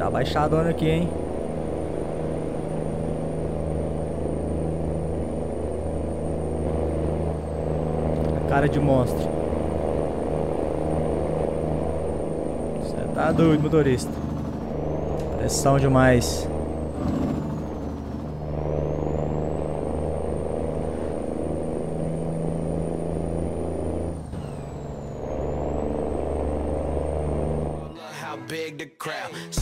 Tá baixadona aqui, hein? Cara de monstro. Você tá doido, motorista. Pressão demais. big the crowd.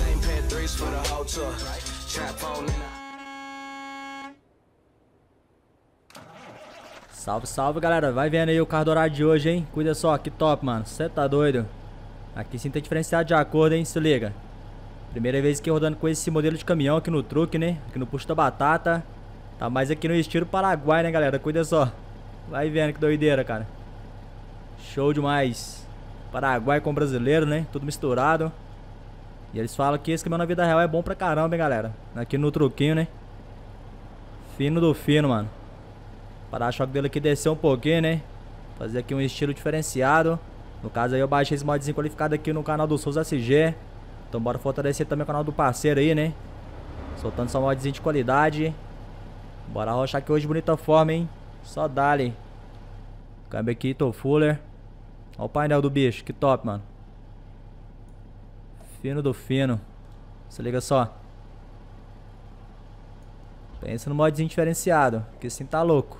Trap the Salve, salve, galera. Vai vendo aí o carro dourado de hoje, hein? Cuida só, que top, mano. Você tá doido? Aqui sim tem diferenciado de acordo, hein? Se liga. Primeira vez que rodando com esse modelo de caminhão aqui no truque, né? Aqui no Puxo da Batata. Tá mais aqui no estilo Paraguai, né, galera? Cuida só. Vai vendo que doideira, cara. Show demais. Paraguai com brasileiro, né? Tudo misturado. E eles falam que esse caminhão na vida real é bom pra caramba, hein, galera? Aqui no truquinho, né? Fino do fino, mano. Para-choque dele aqui desceu um pouquinho, né? Fazer aqui um estilo diferenciado. No caso aí eu baixei esse modzinho qualificado aqui no canal do Souza SG. Então bora fortalecer também o canal do parceiro aí, né? Soltando só modzinho de qualidade. Bora rochar aqui hoje bonita forma, hein? Só dali. Câmbio aqui, tô fuller. Olha o painel do bicho, que top, mano. Fino do fino. Se liga só. Pensa no modzinho diferenciado, que assim tá louco.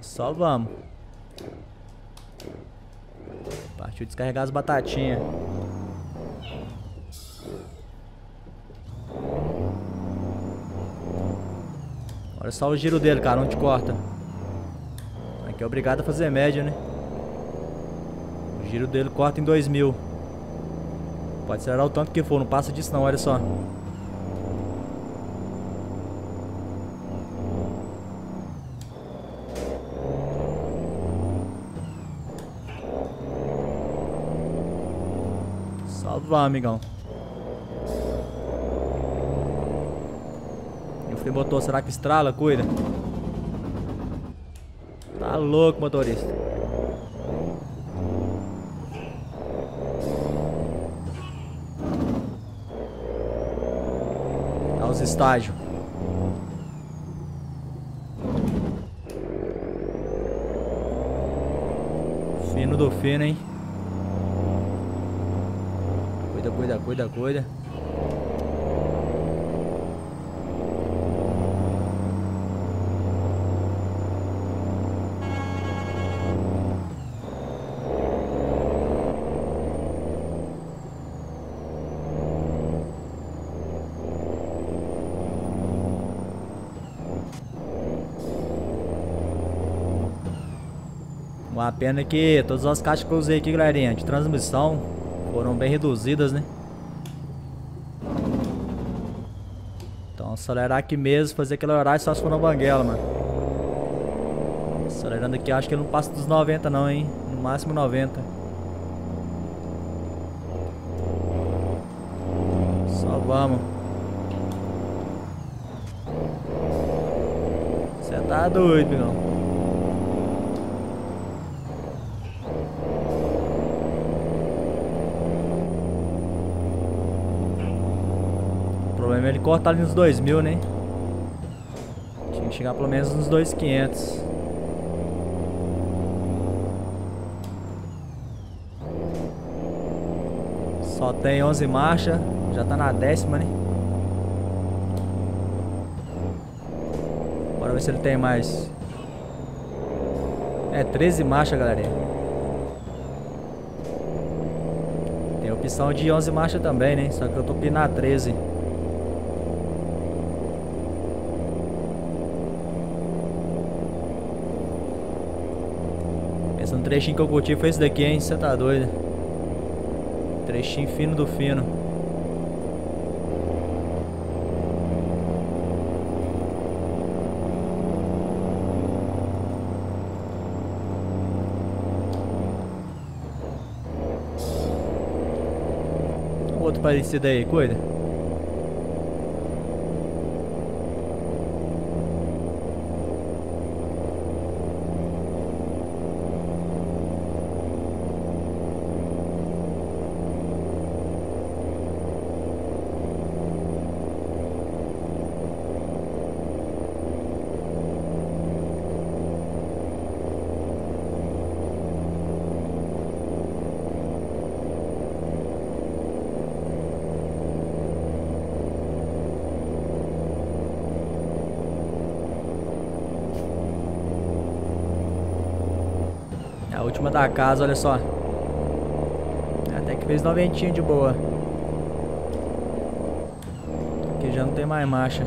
Só vamos. Partiu descarregar as batatinhas. Olha só o giro dele, cara, onde corta. Aqui é obrigado a fazer média, né? O giro dele corta em 2000. Pode acelerar o tanto que for, não passa disso não, olha só. Vá, amigão. E o freio motor, será que estrala? Cuida. Tá louco, motorista. Tá os estágios. Fino do fino, hein? Cuida, cuida, cuida, cuida. Uma pena que todas as caixas que eu usei aqui, galerinha, de transmissão foram bem reduzidas, né? Então acelerar aqui mesmo, fazer aquele horário só se for na banguela, mano. Acelerando aqui, acho que ele não passa dos 90 não, hein? No máximo 90. Só vamos. Você tá doido, não? Cortar ali nos 2000, né? Tinha que chegar pelo menos nos 2500. Só tem 11 marchas, já tá na décima, né? Bora ver se ele tem mais. É, 13 marchas, galerinha. Tem opção de 11 marchas também, né? Só que eu tô pedindo a 13. Esse um trechinho que eu curti foi esse daqui, hein? Você tá doido. Trechinho fino do fino. Outro parecido aí, cuida. Última da casa, olha só. Até que fez noventinha de boa. Aqui já não tem mais marcha.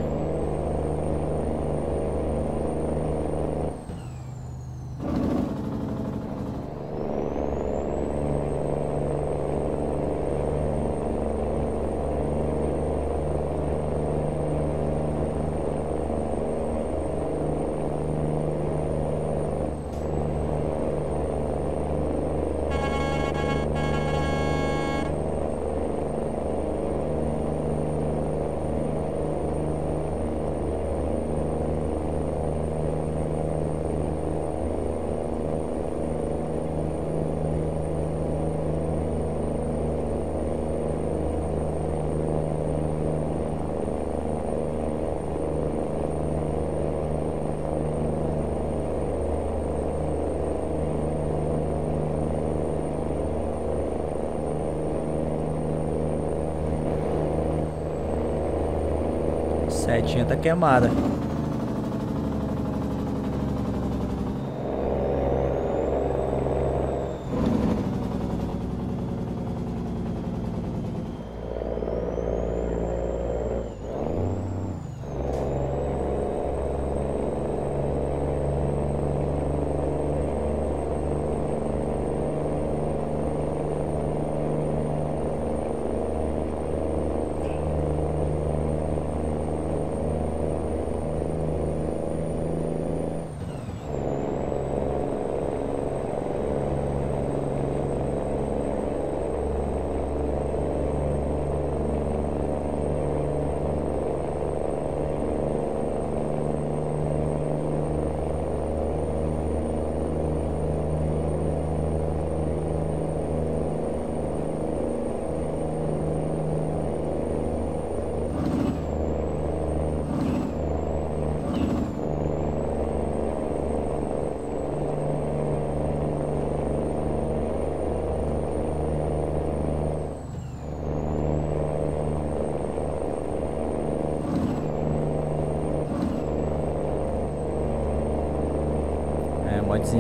Setinha tá queimada.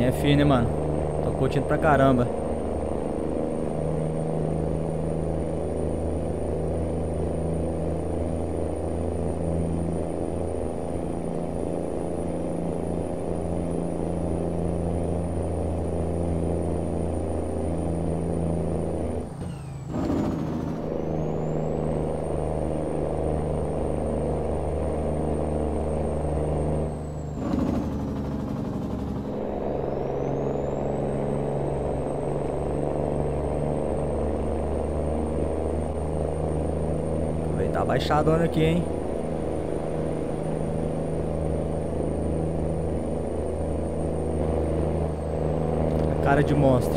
É firme, né, mano? Tô curtindo pra caramba. Tá baixadona aqui, hein? cara de monstro.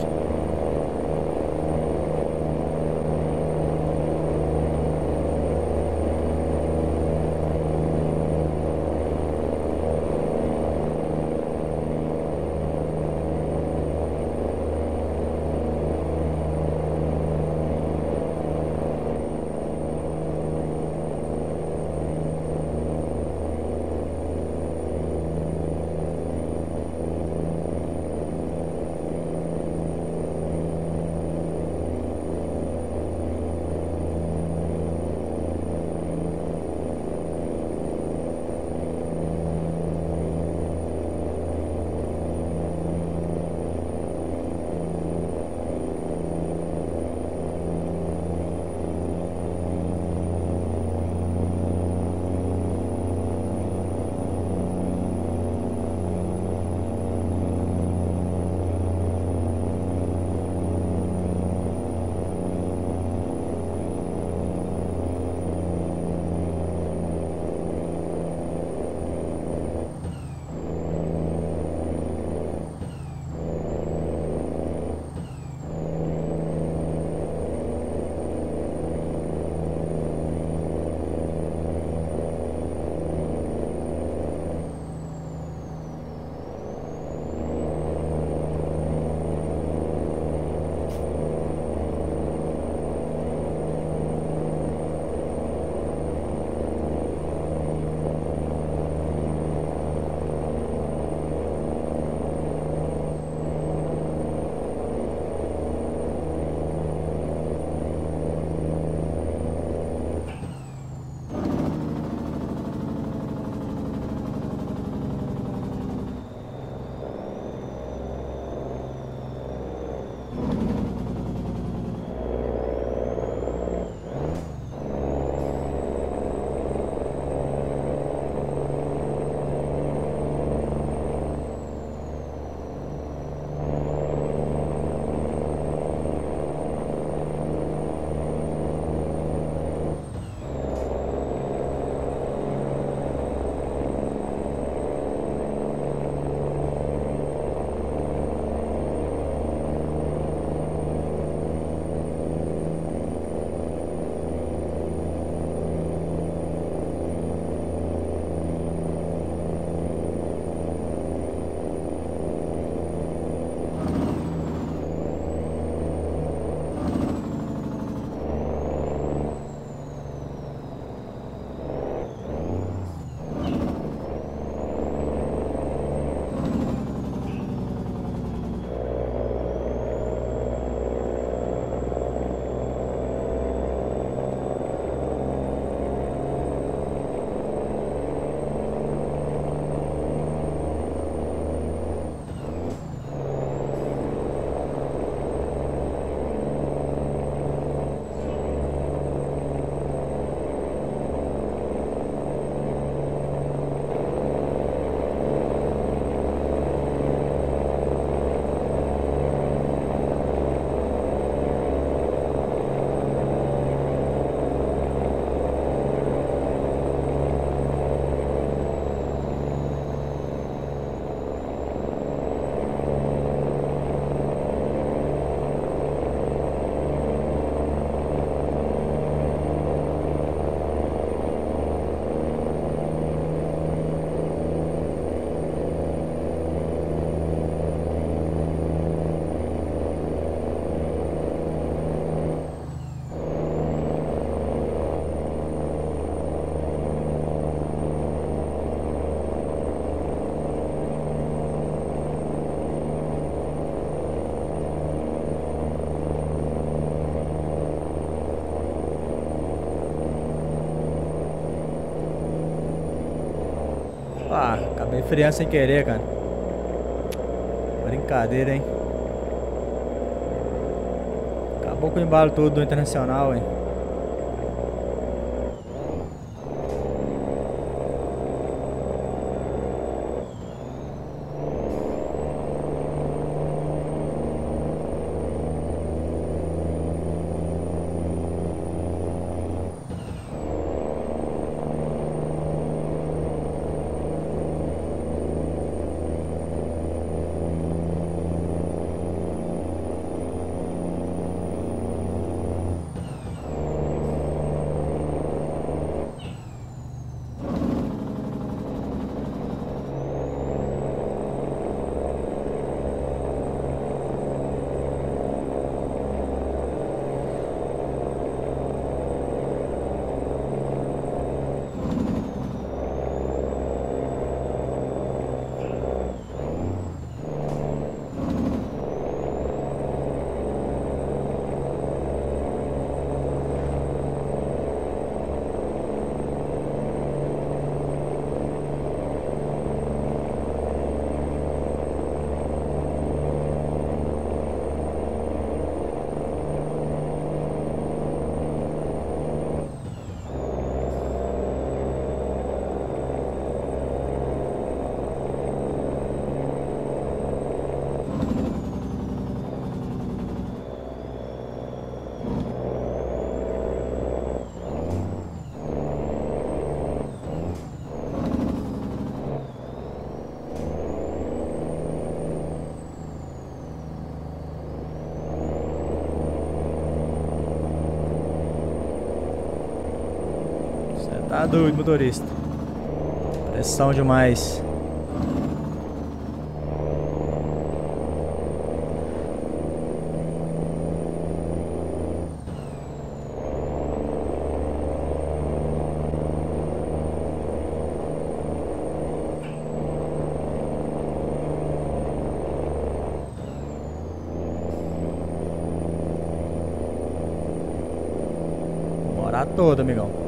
Freando sem querer, cara. Brincadeira, hein? Acabou com o embalo todo do Internacional, hein? Tá doido, motorista. Pressão demais. Toda, amigão.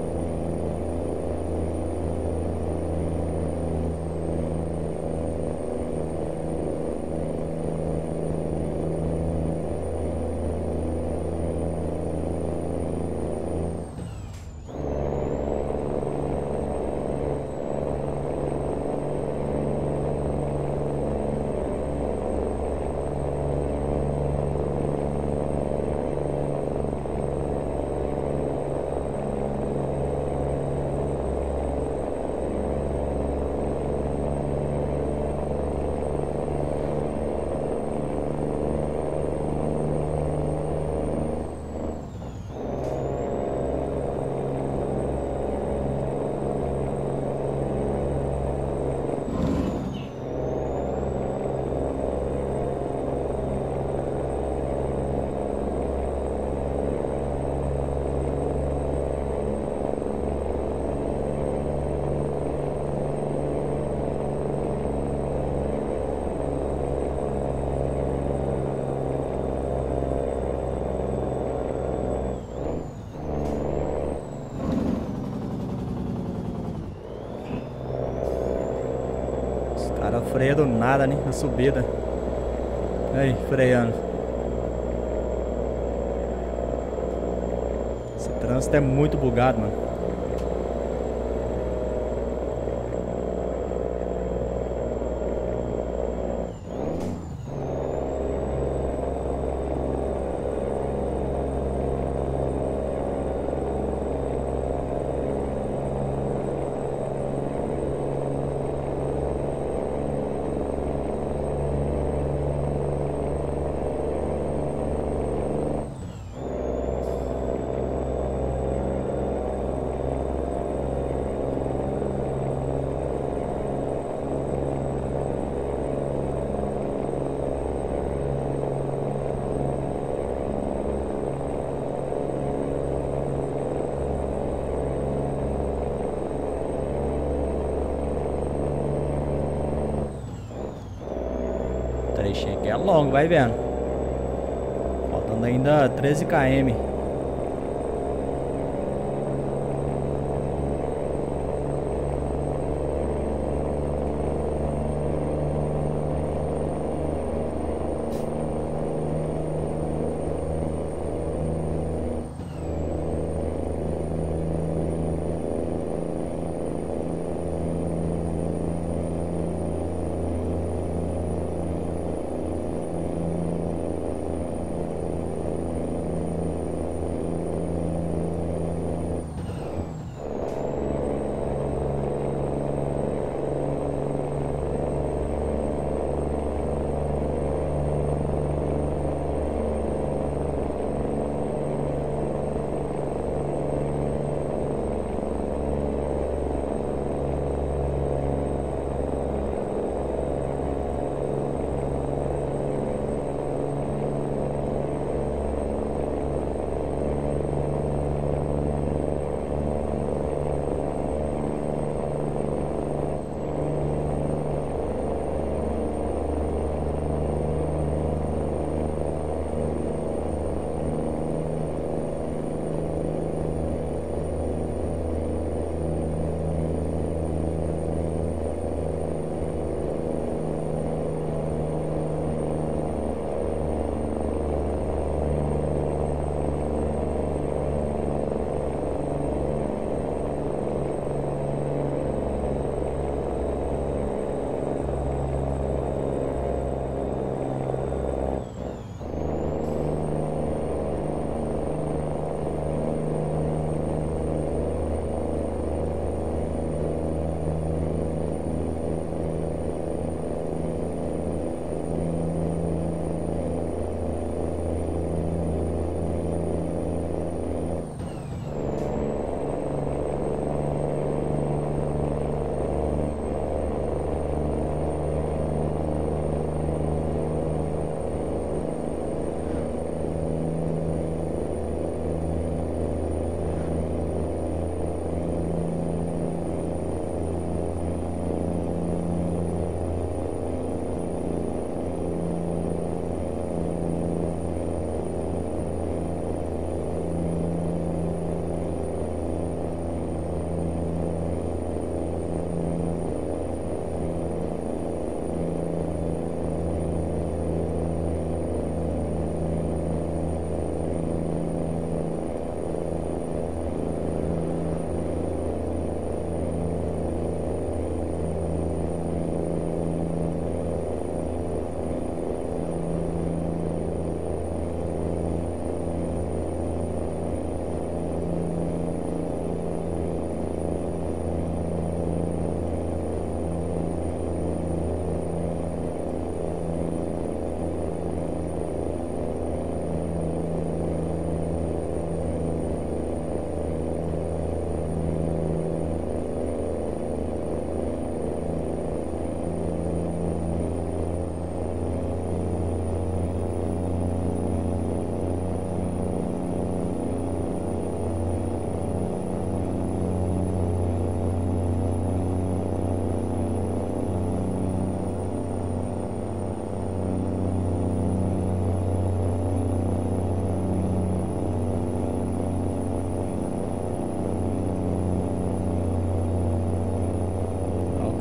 Cara, freia do nada, né? Na subida. Aí, freando. Esse trânsito é muito bugado, mano. trechinho aqui é longo, vai vendo. Faltando ainda 13 km.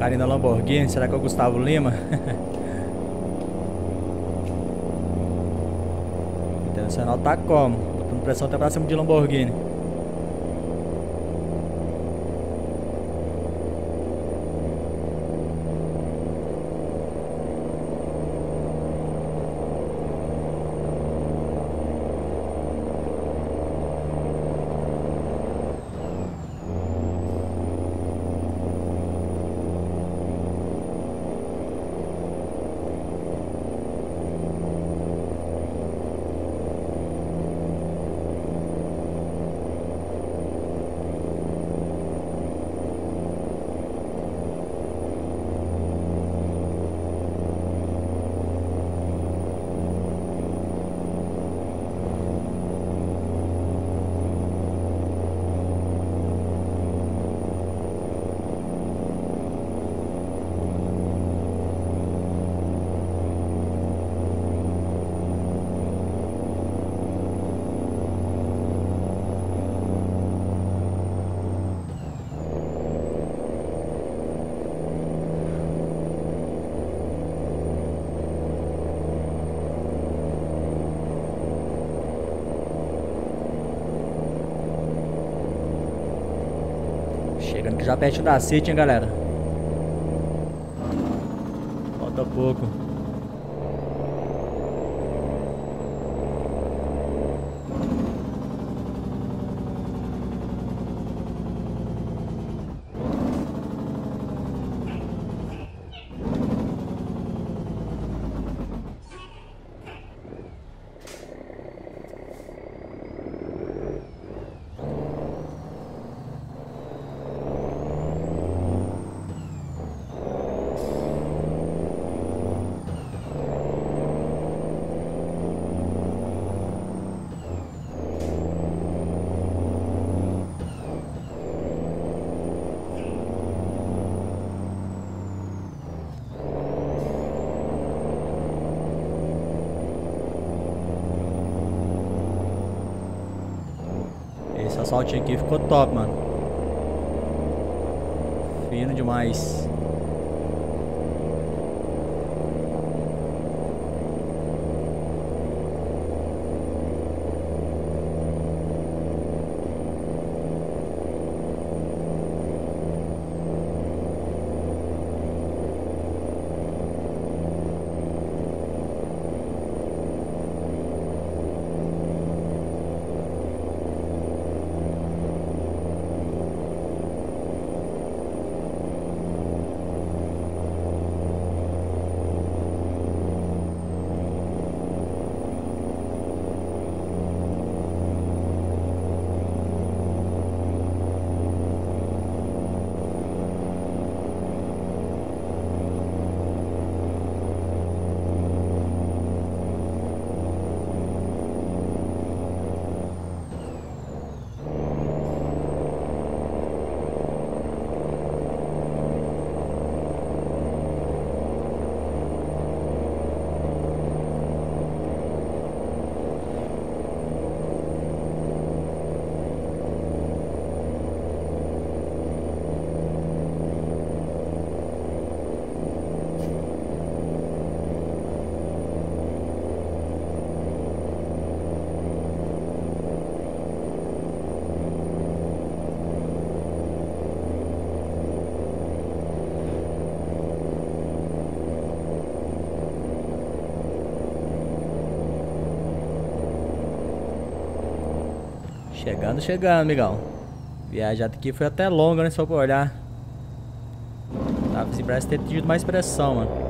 Carinha Lamborghini, será que é o Gustavo Lima? Internacional tá como? Botando pressão até pra cima de Lamborghini. Chegando que já perto da City, hein, galera. Falta pouco. Assaltinho aqui ficou top, mano. Fino demais. Chegando, chegando, amigão. Viajada aqui foi até longa, né? Só pra olhar. Tava assim, parece ter tido mais pressão, mano.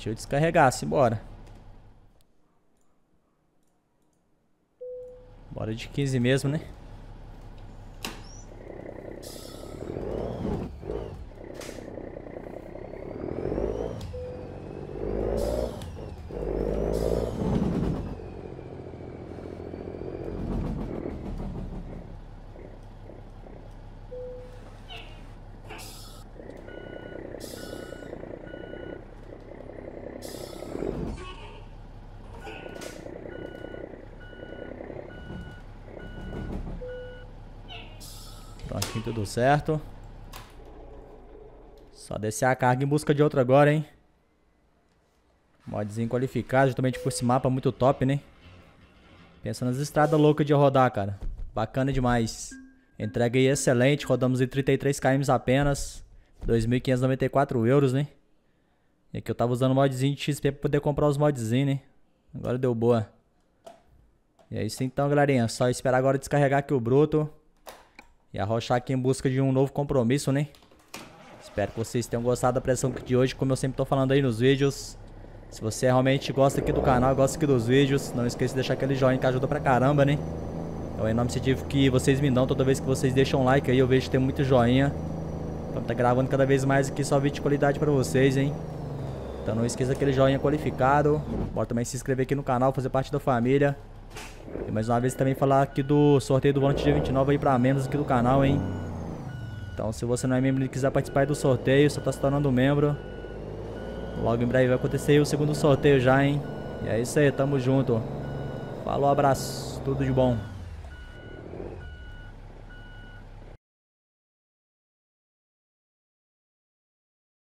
Deixa eu descarregar, simbora. Bora de 15 mesmo, né? Prontinho, tudo certo. Só descer a carga em busca de outro agora, hein? Modzinho qualificado, justamente por esse mapa muito top, né? Pensa nas estradas loucas de rodar, cara. Bacana demais. Entrega aí excelente, rodamos em 33 km apenas. 2.594 euros, né? E aqui eu tava usando modzinho de XP pra poder comprar os modzinhos, né? Agora deu boa. E é isso então, galerinha. Só esperar agora descarregar aqui o bruto. E arrochar aqui em busca de um novo compromisso, né? Espero que vocês tenham gostado da pressão de hoje, como eu sempre tô falando aí nos vídeos. Se você realmente gosta aqui do canal, gosta aqui dos vídeos, não esqueça de deixar aquele joinha que ajuda pra caramba, né? É um enorme incentivo que vocês me dão toda vez que vocês deixam like aí, eu vejo que tem muito joinha. Então tá gravando cada vez mais aqui só vídeo de qualidade pra vocês, hein? Então não esqueça aquele joinha qualificado. Bora também se inscrever aqui no canal, fazer parte da família. E mais uma vez também falar aqui do sorteio do volante dia 29 aí pra membros aqui do canal, hein? Então se você não é membro e quiser participar do sorteio, só tá se tornando membro. Logo em breve vai acontecer o segundo sorteio já, hein? E é isso aí, tamo junto. Falou, abraço, tudo de bom.